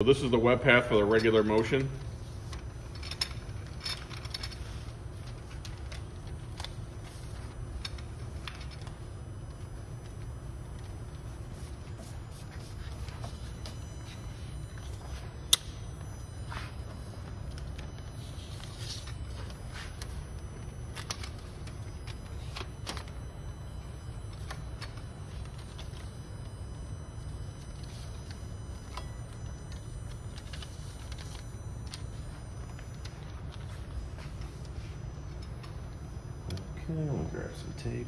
So this is the web path for the regular motion. Okay, we'll grab some tape.